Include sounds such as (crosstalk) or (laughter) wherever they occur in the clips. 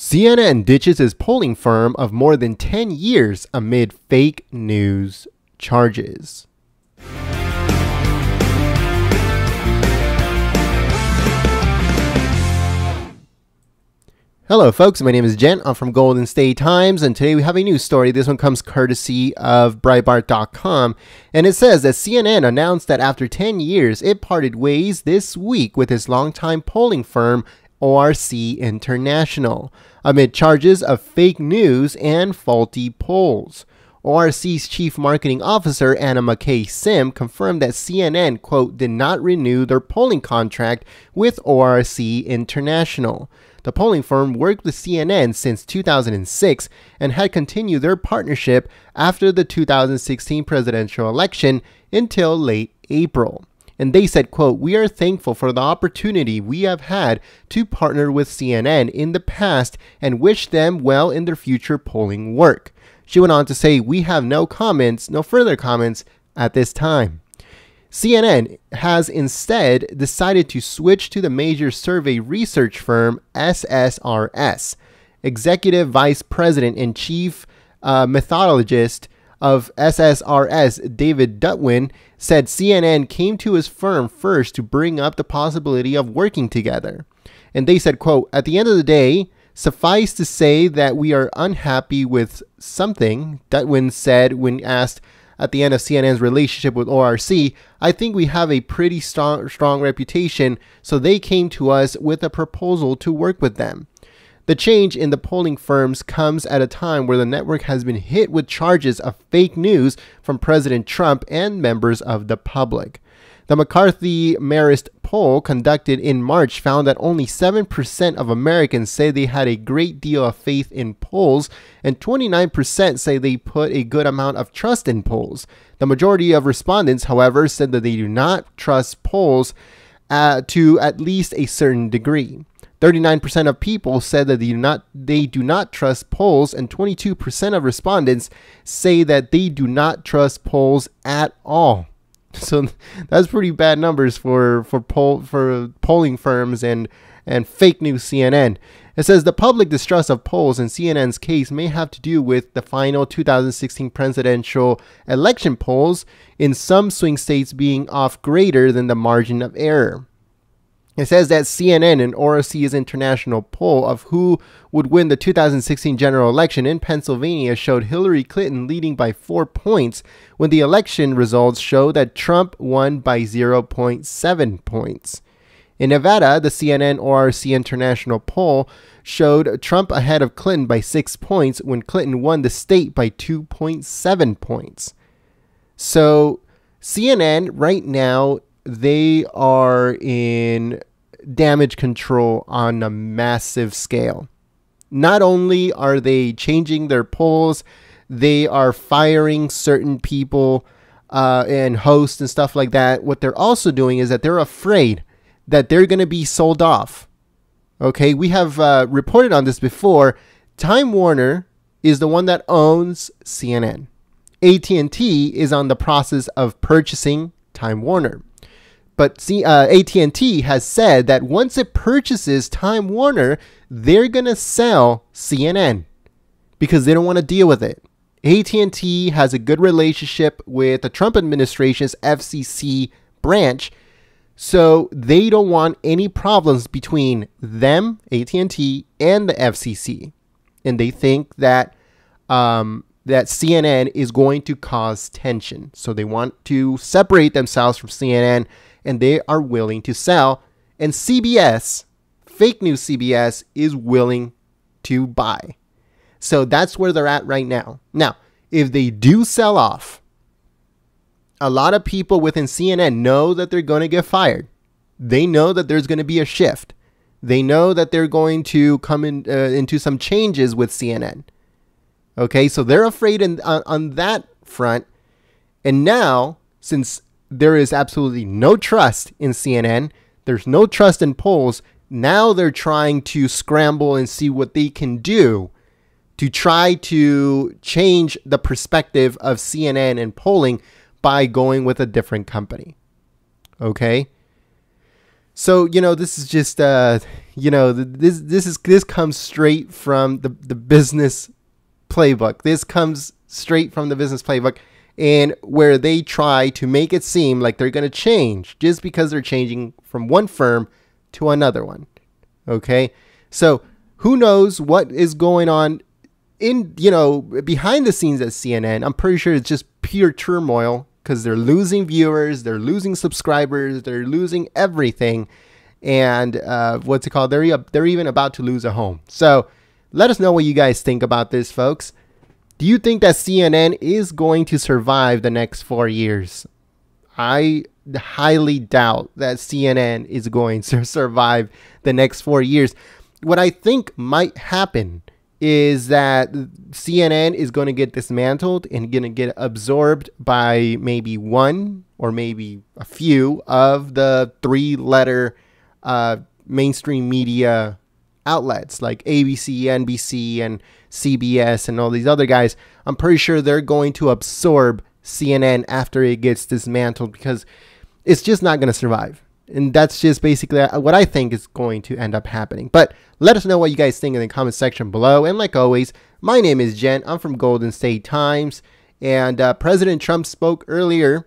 CNN ditches its polling firm of more than 10 years amid fake news charges. Hello, folks. My name is Jen. I'm from Golden State Times, and today we have a news story. This one comes courtesy of Breitbart.com, and it says that CNN announced that after 10 years, it parted ways this week with its longtime polling firm, ORC International, amid charges of fake news and faulty polls. ORC's chief marketing officer, Anna McKay Sim, confirmed that CNN, quote, did not renew their polling contract with ORC International. The polling firm worked with CNN since 2006 and had continued their partnership after the 2016 presidential election until late April. And they said, quote, We are thankful for the opportunity we have had to partner with CNN in the past and wish them well in their future polling work. She went on to say, We have no comments, no further comments at this time. CNN has instead decided to switch to the major survey research firm SSRS. Executive Vice President and Chief uh, Methodologist of SSRS, David Dutwin, said CNN came to his firm first to bring up the possibility of working together. And they said, quote, at the end of the day, suffice to say that we are unhappy with something, Dutwin said when asked at the end of CNN's relationship with ORC, I think we have a pretty strong, strong reputation, so they came to us with a proposal to work with them. The change in the polling firms comes at a time where the network has been hit with charges of fake news from President Trump and members of the public. The McClatchy Marist poll conducted in March found that only 7% of Americans say they had a great deal of faith in polls, and 29% say they put a good amount of trust in polls. The majority of respondents, however, said that they do not trust polls uh, to at least a certain degree. 39% of people said that they do not they do not trust polls and 22% of respondents say that they do not trust polls at all. (laughs) So that's pretty bad numbers for for poll for polling firms and and fake news CNN. It says the public distrust of polls in CNN's case may have to do with the final 2016 presidential election polls in some swing states being off greater than the margin of error. It says that CNN and ORC's international poll of who would win the 2016 general election in Pennsylvania showed Hillary Clinton leading by four points when the election results show that Trump won by 0.7 points. In Nevada, the CNN ORC international poll showed Trump ahead of Clinton by six points when Clinton won the state by 2.7 points. So, CNN right now, they are in damage control on a massive scale. Not only are they changing their polls, they are firing certain people uh, and hosts and stuff like that. What they're also doing is that they're afraid that they're going to be sold off. Okay, we have uh, reported on this before. Time Warner is the one that owns CNN. AT&T is on the process of purchasing Time Warner. But see, uh, AT&T has said that once it purchases Time Warner, they're gonna sell CNN because they don't want to deal with it. AT&T has a good relationship with the Trump administration's FCC branch, so they don't want any problems between them, AT&T, and the FCC, and they think that um, that CNN is going to cause tension. So they want to separate themselves from CNN and they are willing to sell. And CBS, fake news CBS, is willing to buy. So that's where they're at right now. Now, if they do sell off, a lot of people within CNN know that they're going to get fired. They know that there's going to be a shift. They know that they're going to come in, uh, into some changes with CNN. Okay, so they're afraid in, uh, on that front. And now, since there is absolutely no trust in CNN. There's no trust in polls. Now they're trying to scramble and see what they can do to try to change the perspective of CNN and polling by going with a different company. Okay? So you know, this is just uh, you know, this this is this comes straight from the the business playbook. This comes straight from the business playbook, and where they try to make it seem like they're going to change just because they're changing from one firm to another one. Okay, so who knows what is going on in you know behind the scenes at CNN? I'm pretty sure it's just pure turmoil because they're losing viewers, they're losing subscribers, they're losing everything, and uh, what's it called? They're they're even about to lose a home. So let us know what you guys think about this, folks. Do you think that CNN is going to survive the next four years? I highly doubt that CNN is going (laughs) to survive the next four years. What I think might happen is that CNN is going to get dismantled and going to get absorbed by maybe one or maybe a few of the three letter uh, mainstream media outlets like ABC, NBC, and CBS, and all these other guys. I'm pretty sure they're going to absorb CNN after it gets dismantled because it's just not going to survive. And that's just basically what I think is going to end up happening. But let us know what you guys think in the comment section below. And like always, my name is Jen. I'm from Golden State Times. And uh, President Trump spoke earlier,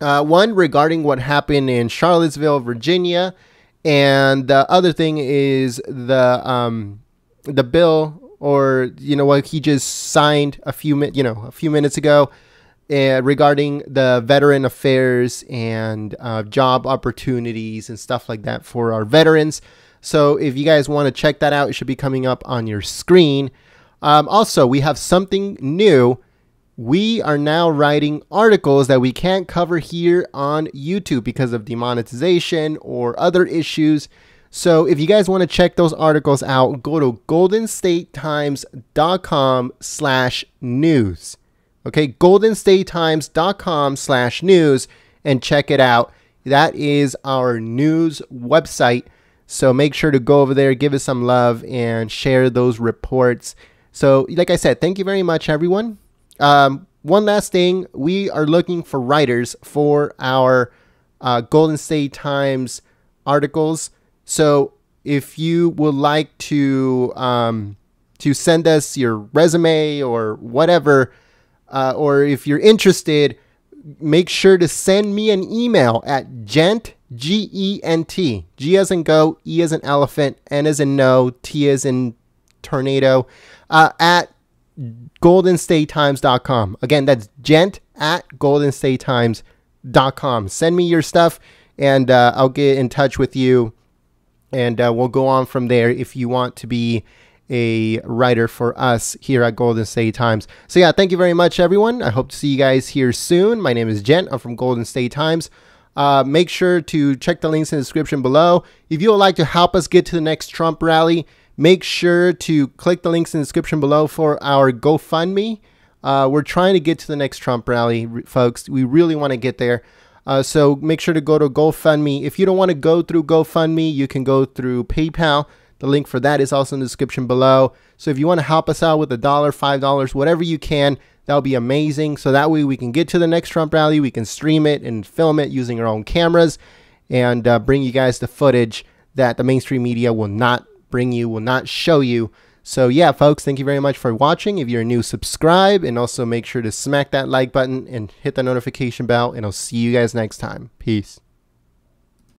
uh, one regarding what happened in Charlottesville, Virginia. And the other thing is the um, the bill, or you know what he just signed a few you know a few minutes ago, uh, regarding the veteran affairs and uh, job opportunities and stuff like that for our veterans. So if you guys want to check that out, it should be coming up on your screen. Um, also, we have something new. We are now writing articles that we can't cover here on YouTube because of demonetization or other issues. So if you guys want to check those articles out, go to goldenstatetimes.com slash news. Okay, goldenstatetimes.com slash news and check it out. That is our news website. So make sure to go over there, give us some love, and share those reports. So, like I said, thank you very much, everyone. Um, one last thing we are looking for writers for our uh, Golden State Times articles. So, if you would like to um, to send us your resume or whatever, uh, or if you're interested, make sure to send me an email at gent G E N T G as in go, E as in elephant, N as in no, T as in tornado, uh, at goldenstatetimes.com. Again, that's gent at goldenstatetimes.com. Send me your stuff and uh, I'll get in touch with you and uh, we'll go on from there if you want to be a writer for us here at Golden State Times. So, yeah, thank you very much, everyone. I hope to see you guys here soon. My name is Jen. I'm from Golden State Times. Uh, make sure to check the links in the description below. If you would like to help us get to the next Trump rally, make sure to click the links in the description below for our GoFundMe. Uh, we're trying to get to the next Trump rally, folks. We really want to get there. Uh, so make sure to go to GoFundMe. If you don't want to go through GoFundMe, you can go through PayPal. The link for that is also in the description below. So if you want to help us out with a dollar, five dollars, whatever you can, that would be amazing. So that way we can get to the next Trump rally, we can stream it and film it using our own cameras, and uh, bring you guys the footage that the mainstream media will not bring you, will not show you. So yeah, folks, thank you very much for watching. If you're new, subscribe and also make sure to smack that like button and hit the notification bell. And I'll see you guys next time. Peace.